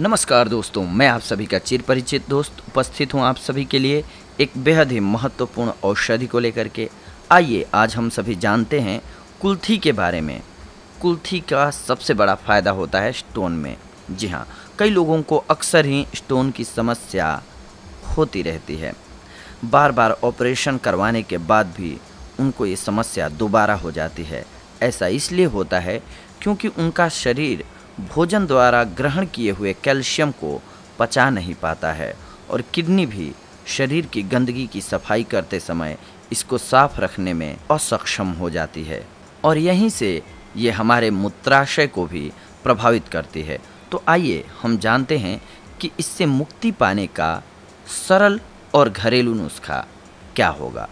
नमस्कार दोस्तों, मैं आप सभी का चिर परिचित दोस्त उपस्थित हूँ आप सभी के लिए एक बेहद ही महत्वपूर्ण औषधि को लेकर के। आइए, आज हम सभी जानते हैं कुल्थी के बारे में। कुल्थी का सबसे बड़ा फ़ायदा होता है स्टोन में। जी हाँ कई लोगों को अक्सर ही स्टोन की समस्या होती रहती है। बार बार ऑपरेशन करवाने के बाद भी उनको ये समस्या दोबारा हो जाती है। ऐसा इसलिए होता है क्योंकि उनका शरीर भोजन द्वारा ग्रहण किए हुए कैल्शियम को पचा नहीं पाता है और किडनी भी शरीर की गंदगी की सफ़ाई करते समय इसको साफ़ रखने में असक्षम हो जाती है और यहीं से ये हमारे मूत्राशय को भी प्रभावित करती है। तो आइए हम जानते हैं कि इससे मुक्ति पाने का सरल और घरेलू नुस्खा क्या होगा।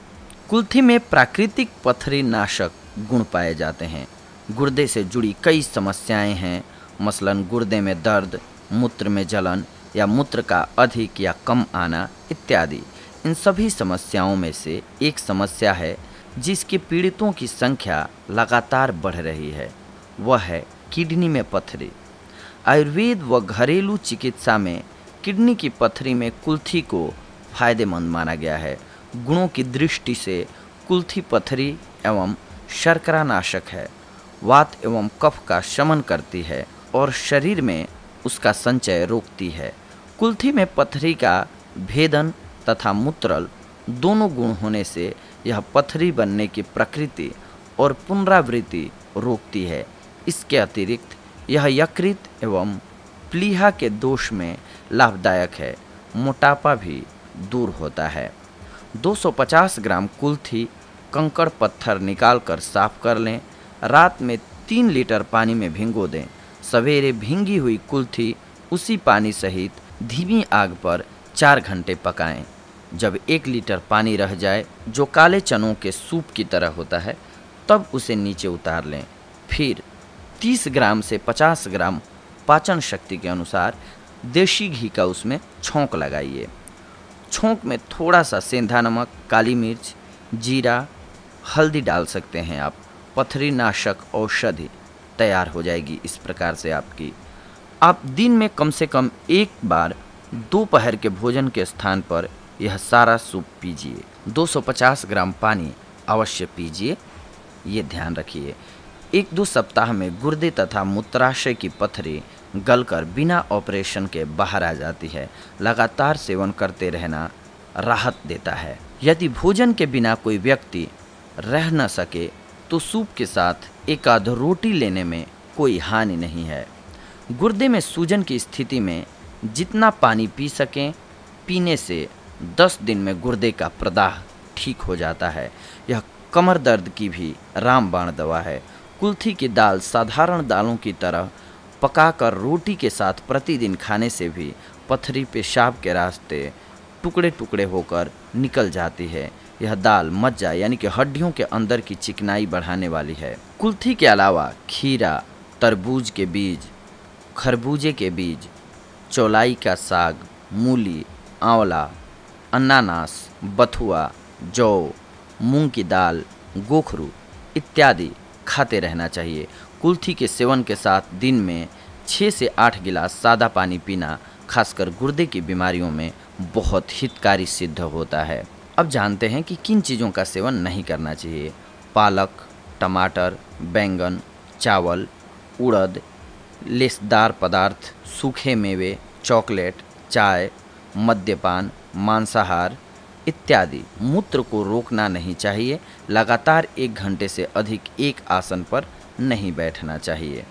कुल्थी में प्राकृतिक पथरी नाशक गुण पाए जाते हैं। गुर्दे से जुड़ी कई समस्याएँ हैं। मसलन गुर्दे में दर्द, मूत्र में जलन या मूत्र का अधिक या कम आना इत्यादि। इन सभी समस्याओं में से एक समस्या है, जिसके पीड़ितों की संख्या लगातार बढ़ रही है। वह है किडनी में पथरी। आयुर्वेद व घरेलू चिकित्सा में किडनी की पथरी में कुल्थी को फ़ायदेमंद माना गया है। गुणों की दृष्टि से कुल्थी पथरी एवं शर्करा नाशक है। वात एवं कफ का शमन करती है। और शरीर में उसका संचय रोकती है। कुल्थी में पथरी का भेदन तथा मूत्रल दोनों गुण होने से यह पथरी बनने की प्रकृति और पुनरावृत्ति रोकती है। इसके अतिरिक्त यह यकृत एवं प्लीहा के दोष में लाभदायक है। मोटापा भी दूर होता है। 250 ग्राम कुल्थी कंकड़ पत्थर निकालकर साफ़ कर लें। रात में तीन लीटर पानी में भिंगो दें। सवेरे भींगी हुई कुल्थी उसी पानी सहित धीमी आग पर चार घंटे पकाएँ। जब एक लीटर पानी रह जाए, जो काले चनों के सूप की तरह होता है, तब उसे नीचे उतार लें। फिर 30 ग्राम से 50 ग्राम पाचन शक्ति के अनुसार देशी घी का उसमें छोंक लगाइए। छोंक में थोड़ा सा सेंधा नमक, काली मिर्च, जीरा, हल्दी डाल सकते हैं आप पथरी नाशक औषधि। तैयार हो जाएगी इस प्रकार से आपकी। आप दिन में कम से कम एक बार दोपहर के भोजन के स्थान पर यह सारा सूप पीजिए। 250 ग्राम पानी अवश्य पीजिए, ये ध्यान रखिए। एक दो सप्ताह में गुर्दे तथा मूत्राशय की पथरी गलकर बिना ऑपरेशन के बाहर आ जाती है। लगातार सेवन करते रहना राहत देता है। यदि भोजन के बिना कोई व्यक्ति रह न सके तो सूप के साथ एक आध रोटी लेने में कोई हानि नहीं है। गुर्दे में सूजन की स्थिति में जितना पानी पी सकें, पीने से 10 दिन में गुर्दे का प्रदाह ठीक हो जाता है। यह कमर दर्द की भी रामबाण दवा है। कुल्थी की दाल साधारण दालों की तरह पकाकर रोटी के साथ प्रतिदिन खाने से भी पथरी पेशाब के रास्ते टुकड़े टुकड़े होकर निकल जाती है। यह दाल मज्जा, यानी कि हड्डियों के अंदर की चिकनाई बढ़ाने वाली है। कुल्थी के अलावा खीरा, तरबूज के बीज, खरबूजे के बीज, चौलाई का साग, मूली, आंवला, अनानास, बथुआ, जौ, मूंग की दाल, गोखरू इत्यादि खाते रहना चाहिए। कुल्थी के सेवन के साथ दिन में छः से आठ गिलास सादा पानी पीना, खासकर गुर्दे की बीमारियों में, बहुत हितकारी सिद्ध होता है। अब जानते हैं कि किन चीज़ों का सेवन नहीं करना चाहिए। पालक, टमाटर, बैंगन, चावल, उड़द, लेसदार पदार्थ, सूखे मेवे, चॉकलेट, चाय, मद्यपान, मांसाहार इत्यादि। मूत्र को रोकना नहीं चाहिए। लगातार एक घंटे से अधिक एक आसन पर नहीं बैठना चाहिए।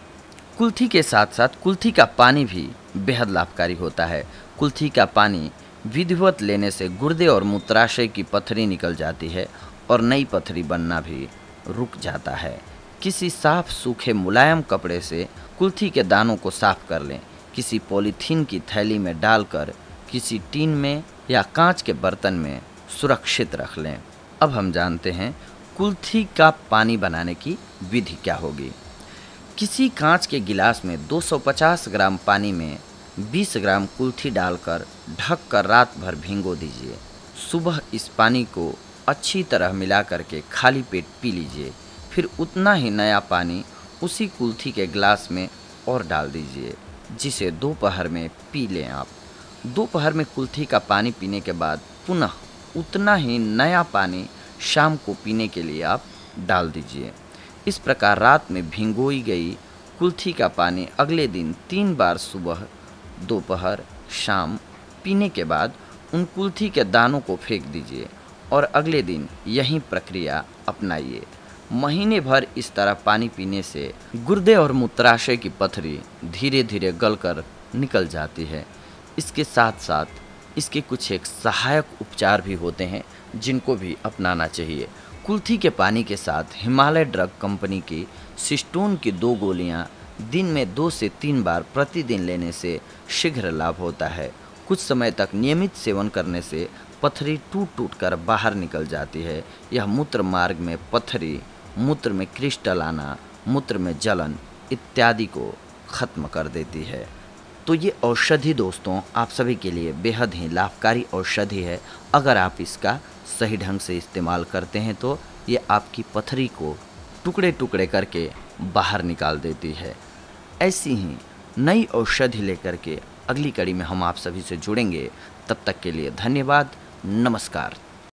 कुल्थी के साथ साथ कुल्थी का पानी भी बेहद लाभकारी होता है। कुल्थी का पानी विधिवत लेने से गुर्दे और मूत्राशय की पथरी निकल जाती है और नई पथरी बनना भी रुक जाता है। किसी साफ़ सूखे मुलायम कपड़े से कुल्थी के दानों को साफ़ कर लें। किसी पॉलीथीन की थैली में डालकर किसी टीन में या कांच के बर्तन में सुरक्षित रख लें। अब हम जानते हैं कुल्थी का पानी बनाने की विधि क्या होगी। किसी कांच के गिलास में 250 ग्राम पानी में 20 ग्राम कुल्थी डालकर ढक कर रात भर भिंगो दीजिए। सुबह इस पानी को अच्छी तरह मिला करके खाली पेट पी लीजिए। फिर उतना ही नया पानी उसी कुल्थी के गिलास में और डाल दीजिए, जिसे दोपहर में पी लें आप। दोपहर में कुल्थी का पानी पीने के बाद पुनः उतना ही नया पानी शाम को पीने के लिए आप डाल दीजिए। इस प्रकार रात में भिंगोई गई कुल्थी का पानी अगले दिन तीन बार सुबह दोपहर, शाम, पीने के बाद उन कुल्थी के दानों को फेंक दीजिए और अगले दिन यही प्रक्रिया अपनाइए। महीने भर इस तरह पानी पीने से गुर्दे और मूत्राशय की पथरी धीरे धीरे गलकर निकल जाती है। इसके साथ साथ इसके कुछ एक सहायक उपचार भी होते हैं, जिनको भी अपनाना चाहिए। कुल्थी के पानी के साथ हिमालय ड्रग कंपनी की सिस्टोन की दो गोलियाँ दिन में दो से तीन बार प्रतिदिन लेने से शीघ्र लाभ होता है। कुछ समय तक नियमित सेवन करने से पथरी टूट टूट कर बाहर निकल जाती है। यह मूत्र मार्ग में पथरी, मूत्र में क्रिस्टल आना, मूत्र में जलन इत्यादि को ख़त्म कर देती है। तो ये औषधि दोस्तों, आप सभी के लिए बेहद ही लाभकारी औषधि है। अगर आप इसका सही ढंग से इस्तेमाल करते हैं तो ये आपकी पथरी को टुकड़े टुकड़े करके बाहर निकाल देती है। ऐसी ही नई औषधि लेकर के अगली कड़ी में हम आप सभी से जुड़ेंगे। तब तक के लिए धन्यवाद, नमस्कार।